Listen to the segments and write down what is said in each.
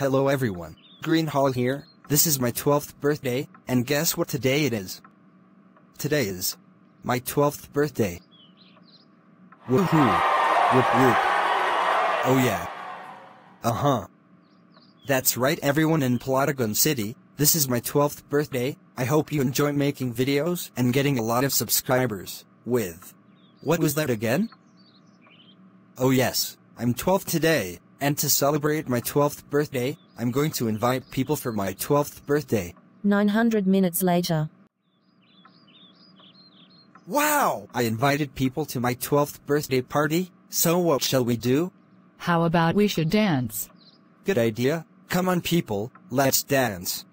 Hello everyone, Green Hall here. This is my 12th birthday, and guess what today it is? Today is my 12th birthday. Woohoo! Whoop whoop. Oh yeah. Uh-huh. That's right everyone in Plotagon City, this is my 12th birthday, I hope you enjoy making videos and getting a lot of subscribers, with... What was that again? Oh yes, I'm 12 today, and to celebrate my 12th birthday, I'm going to invite people for my 12th birthday. 900 minutes later. Wow! I invited people to my 12th birthday party, so what shall we do? How about we should dance? Good idea. Come on people, let's dance.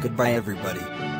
Goodbye everybody.